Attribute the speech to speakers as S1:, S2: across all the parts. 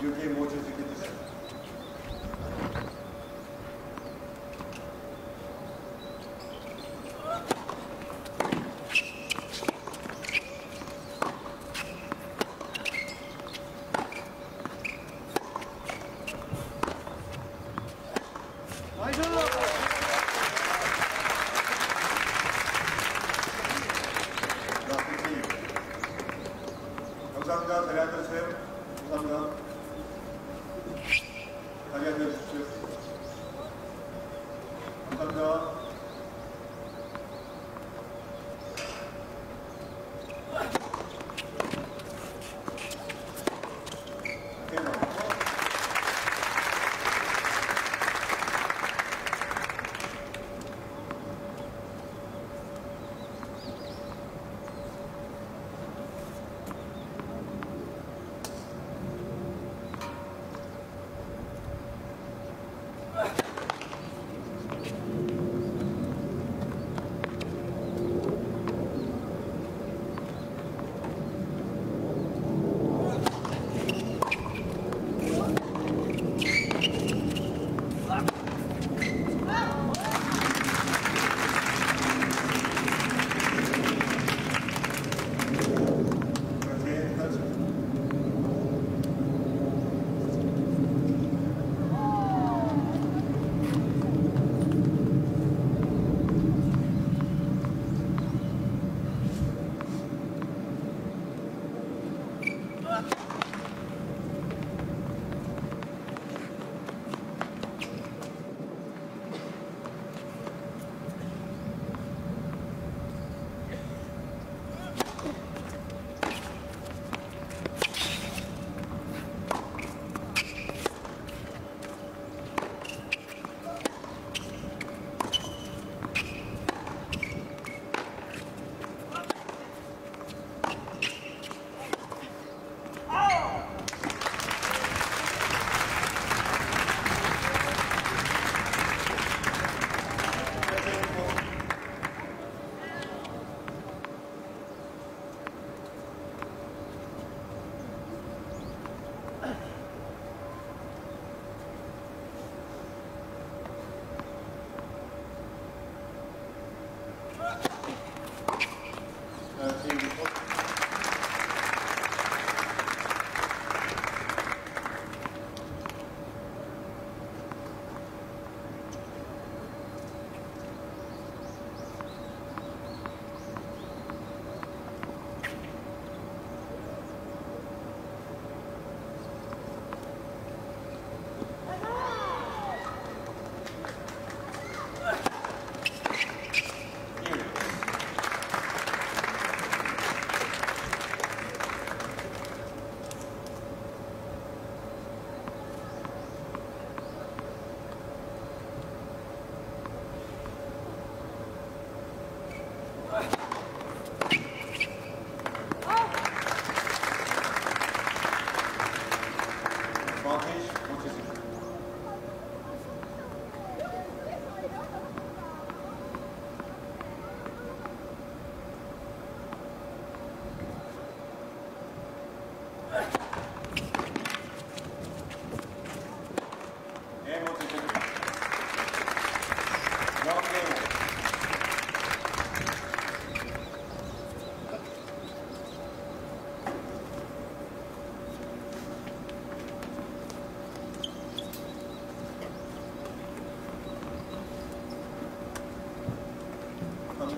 S1: UK Motor Executive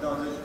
S1: 2000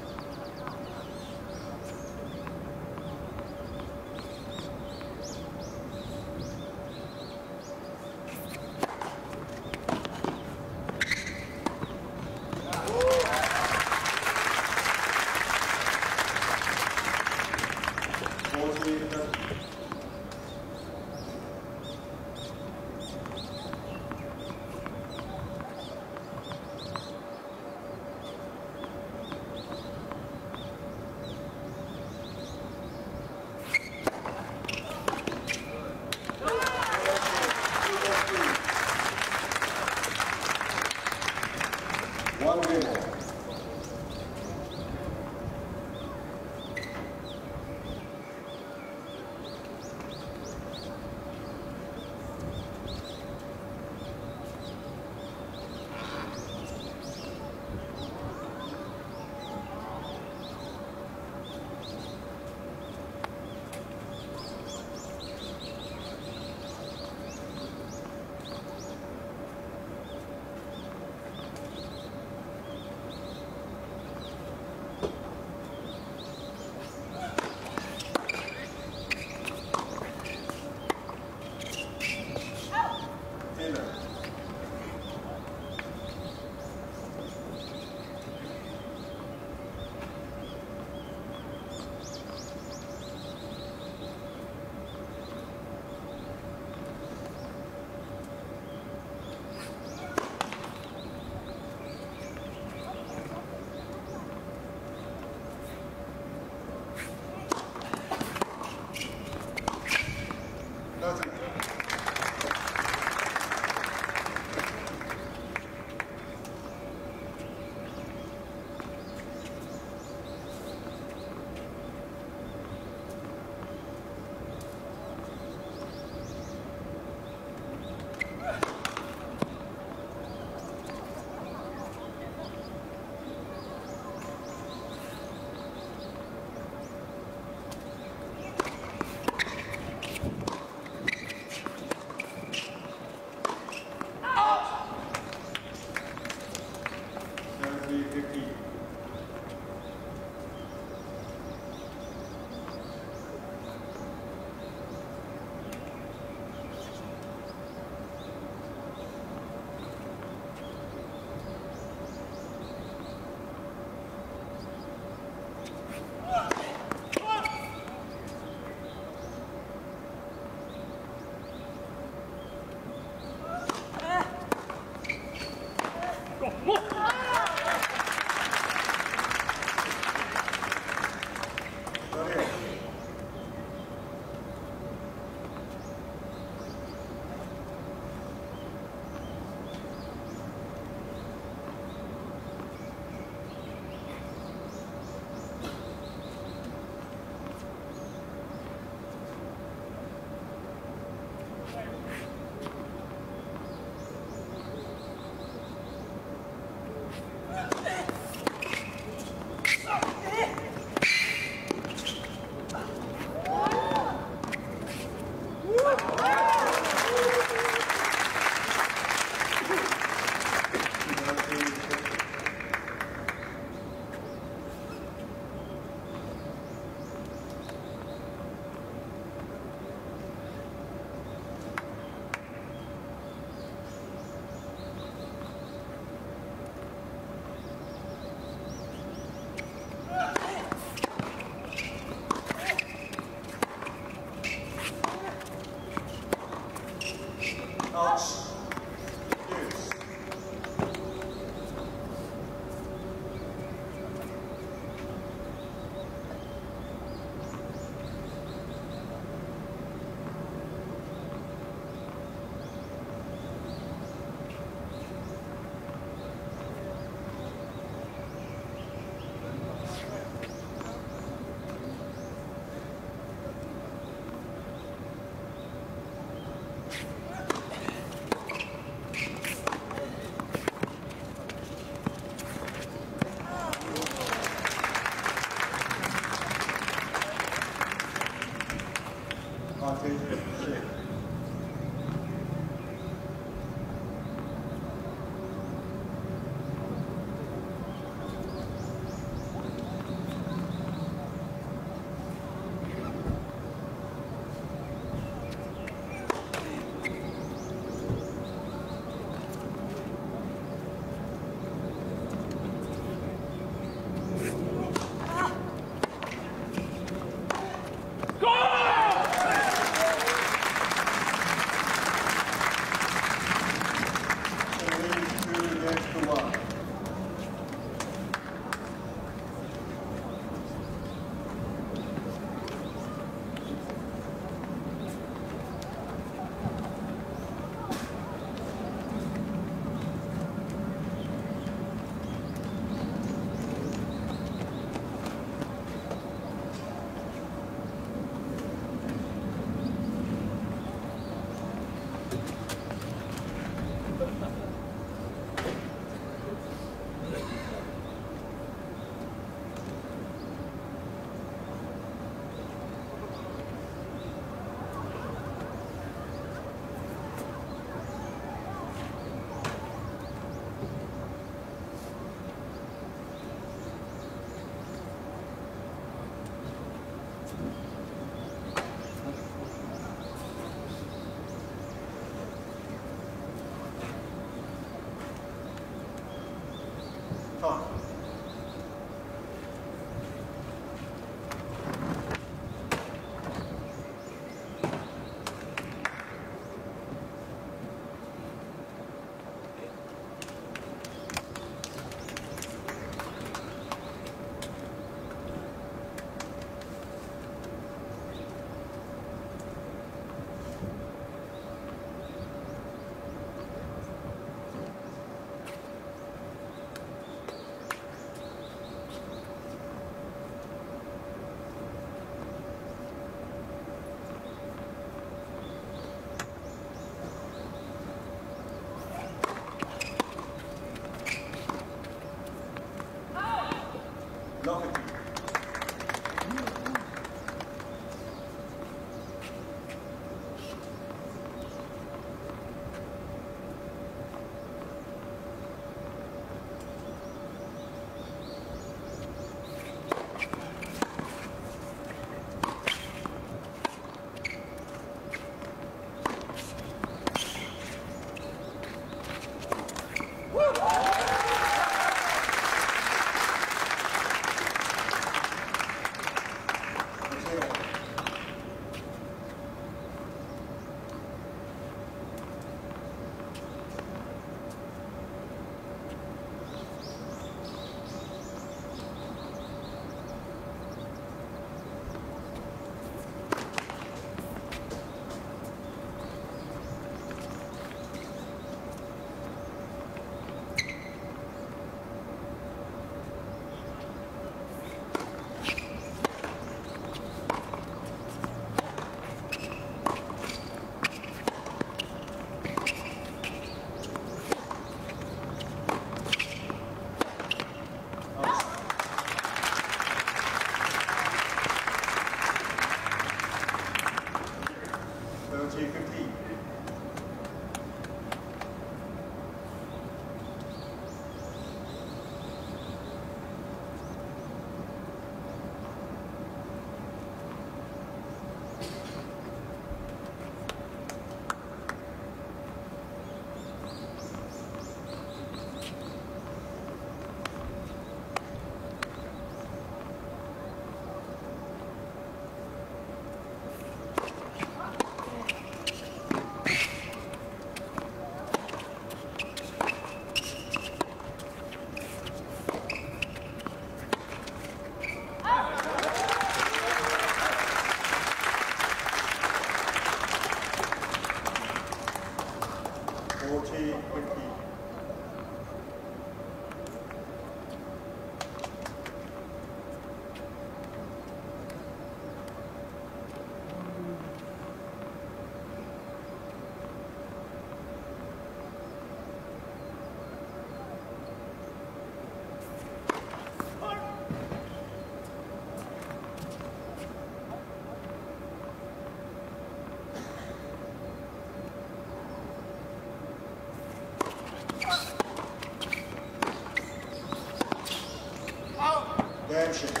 S1: redemption.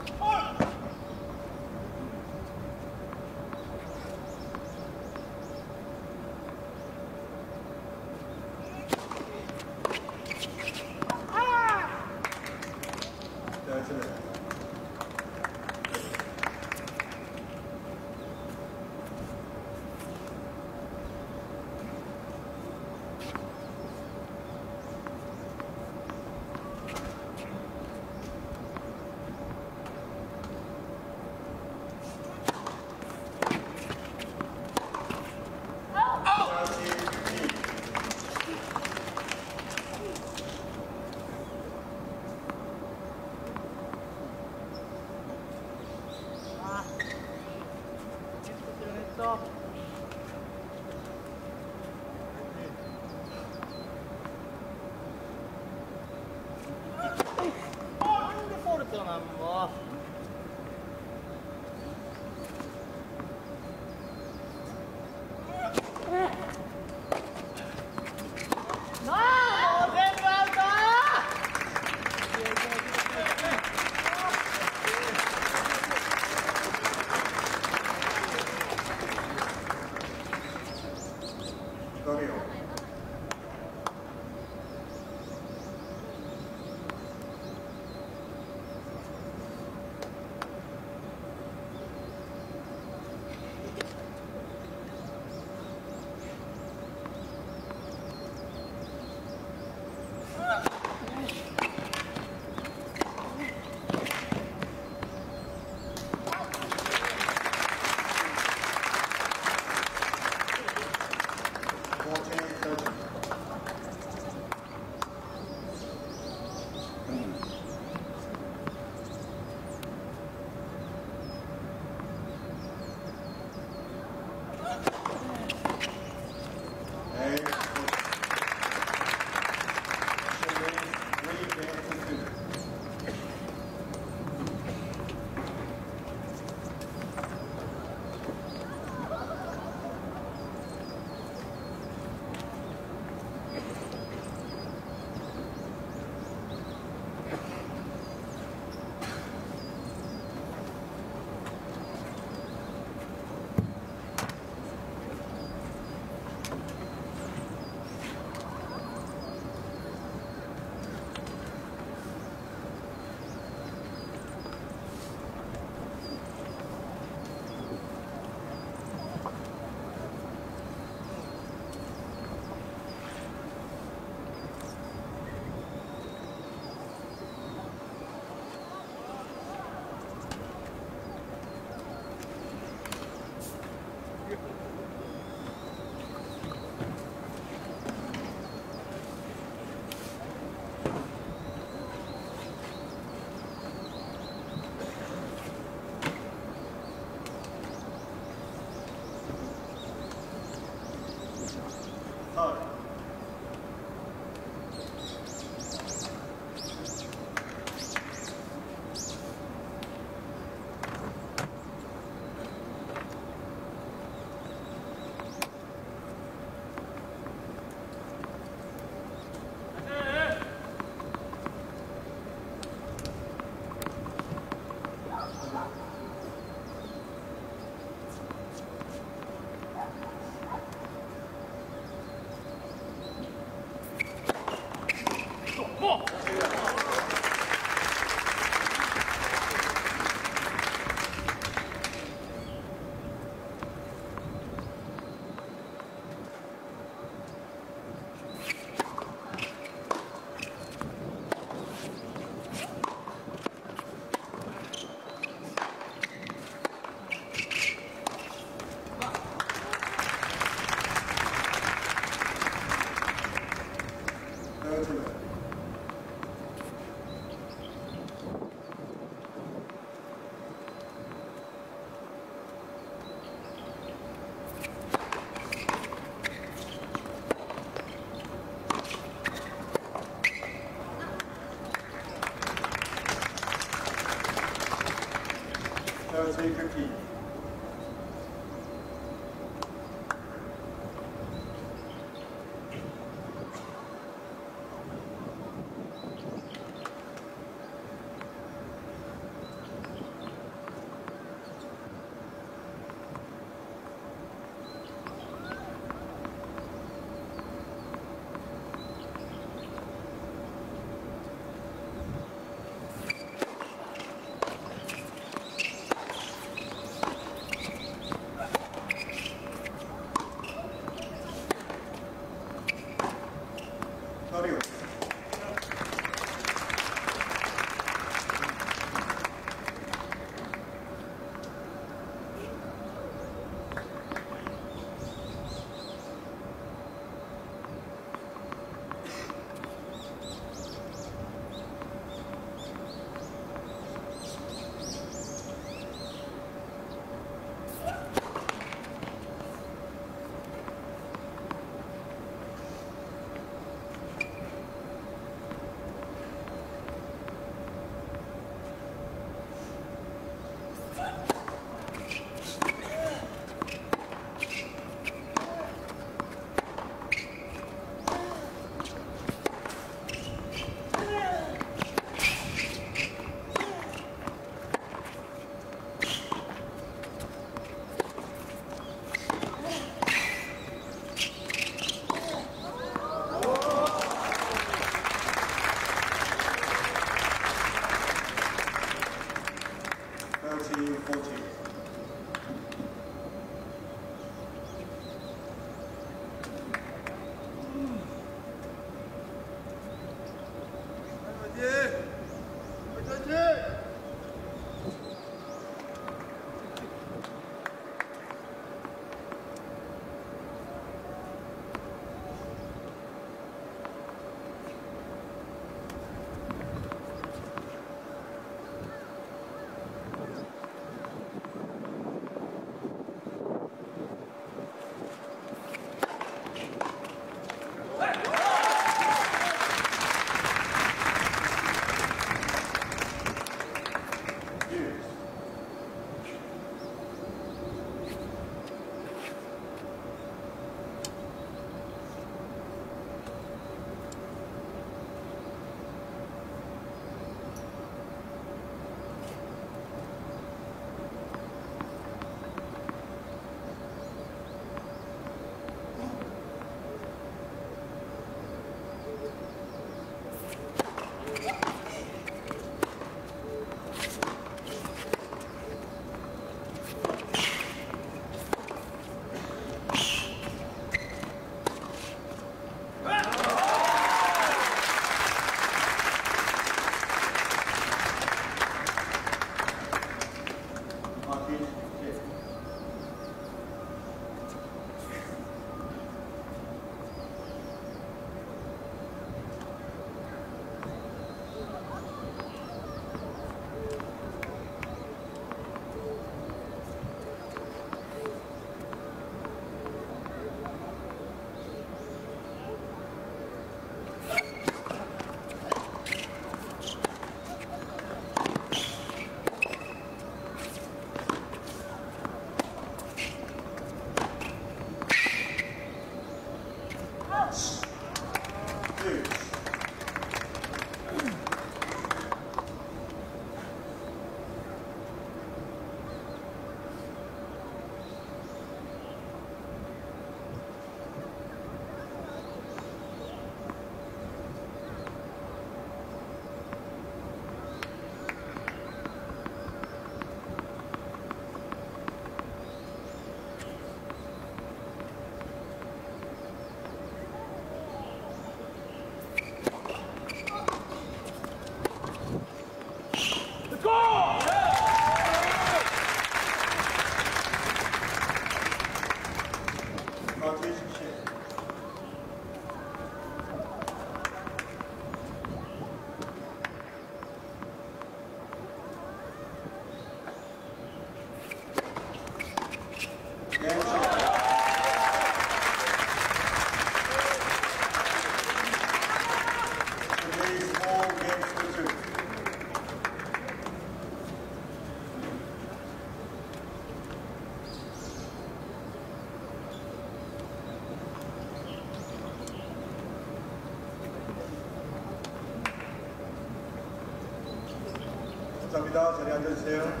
S1: convidados, aliados do céu.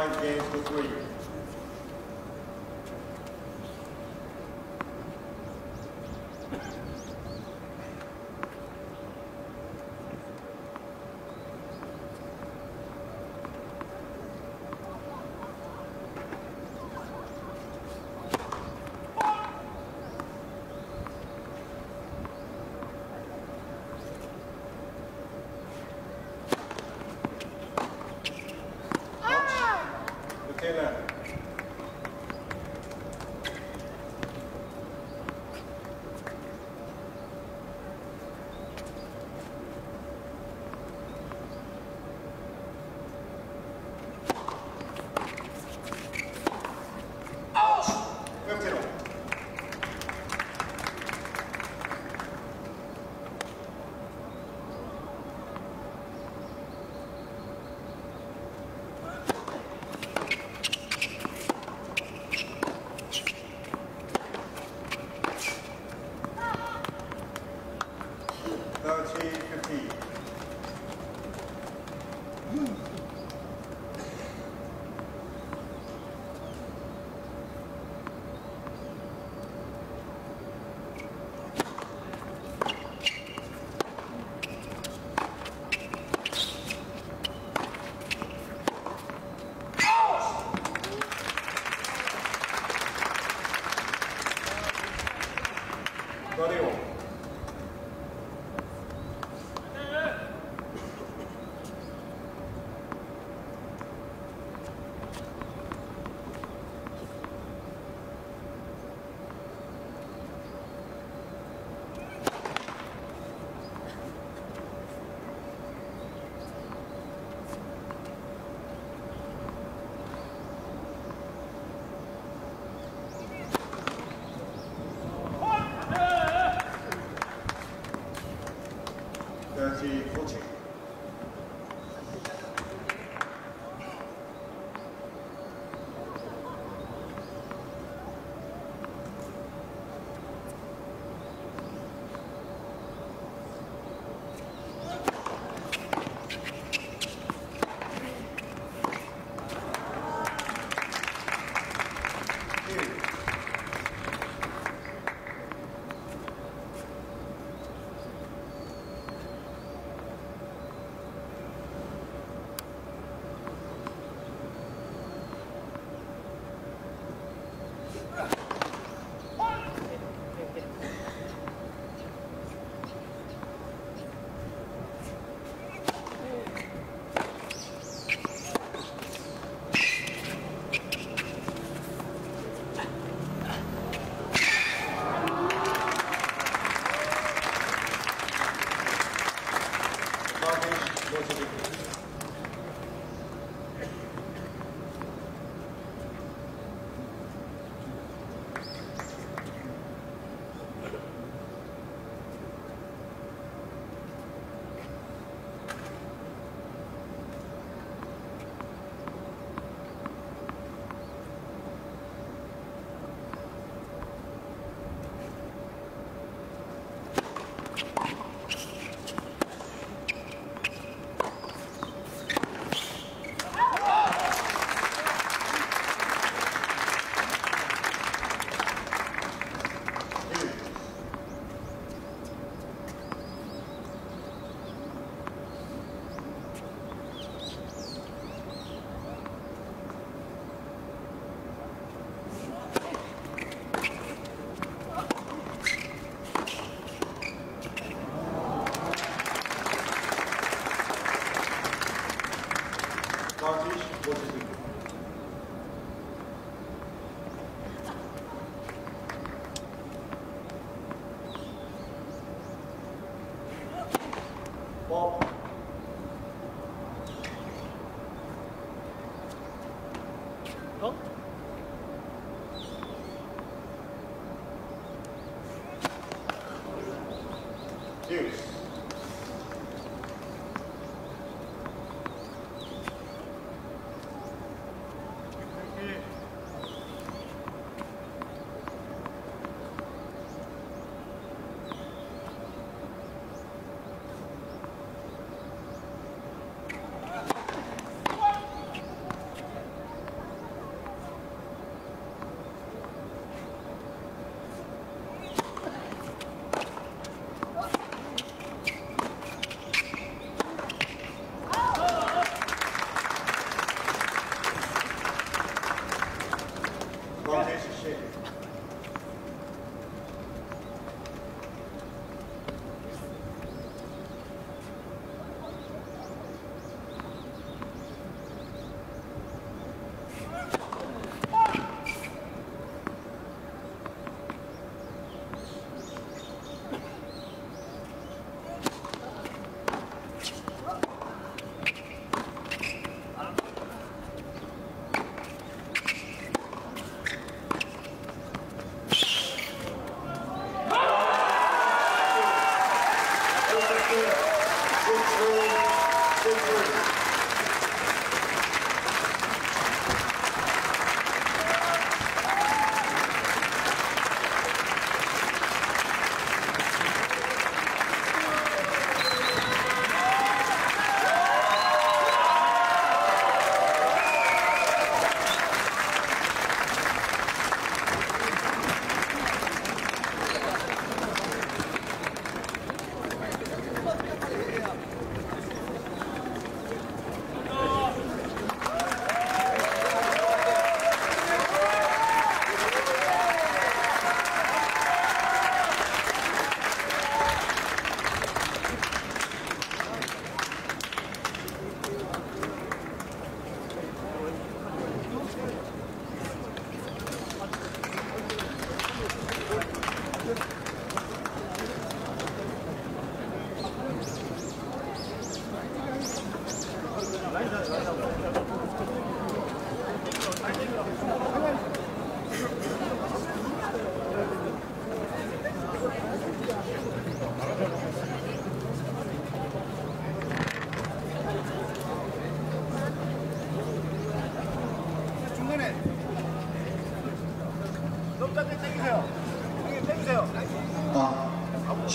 S1: Five games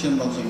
S2: 아, 시